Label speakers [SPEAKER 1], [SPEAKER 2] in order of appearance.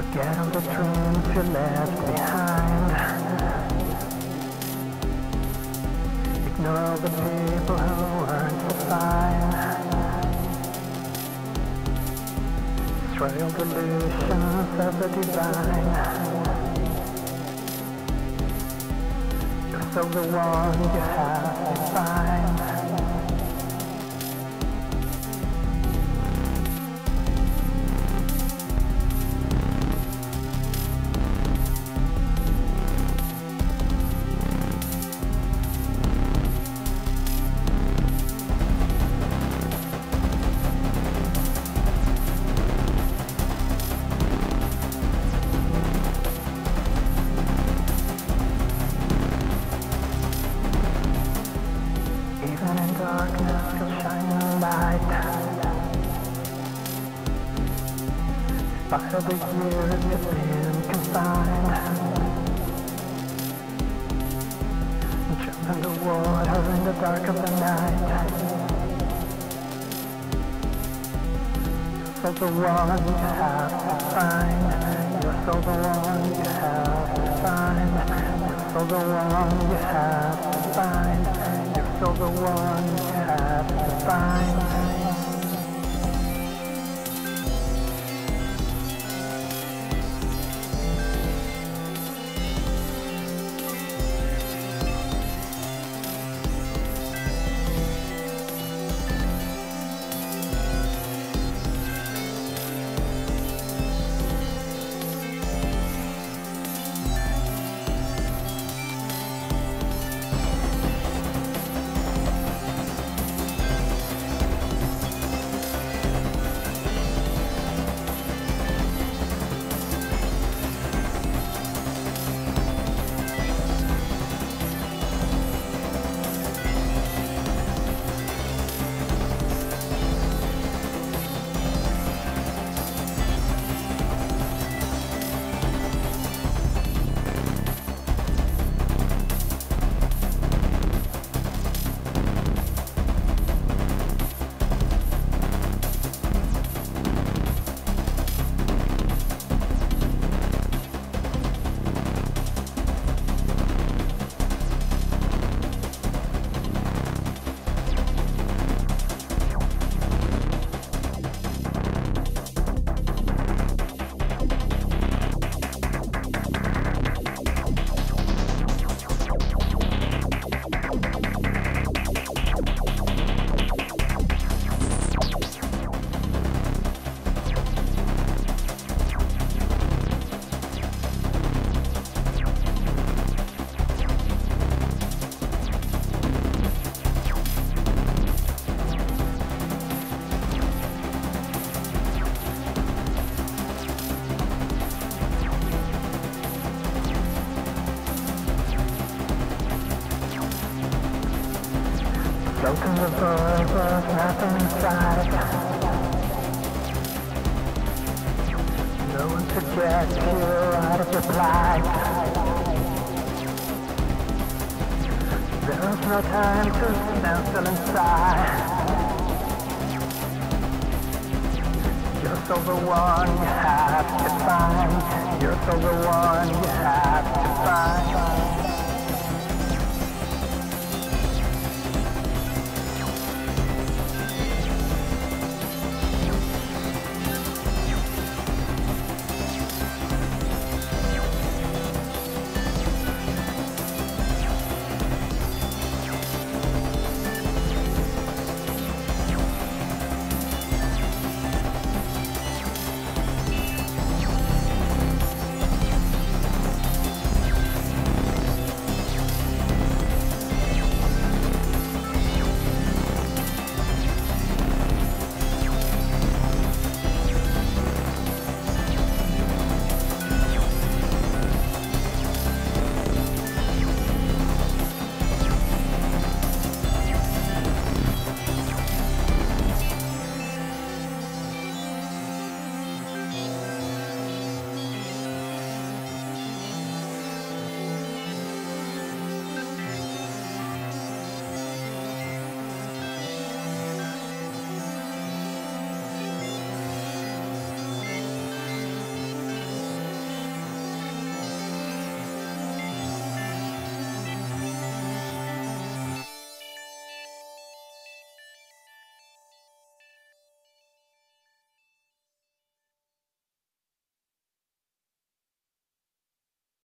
[SPEAKER 1] Forget all the dreams you left behind. Ignore all the people who weren't so fine. All delusions of the divine. You're the one you have to find. You're the one you have to find. You're so the one you have to find. You're so the one you have to find. You're so the one you have to find. Broken the void, there's nothing inside. No one to get you out of your plight. There's no time to stand still inside. You're so the one you have to find. You're so the one